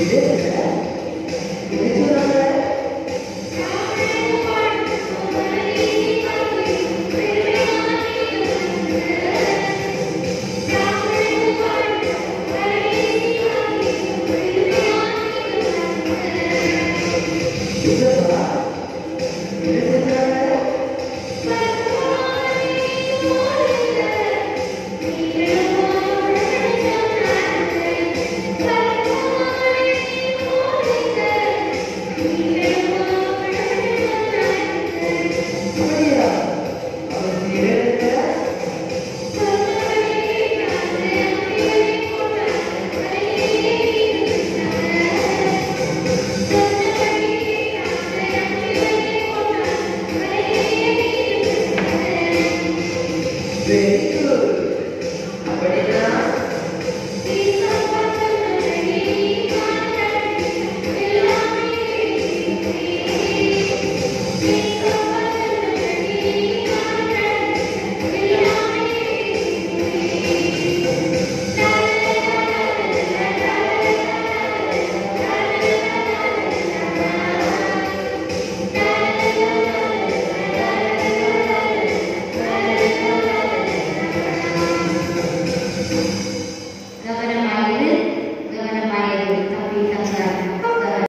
Ele é. day.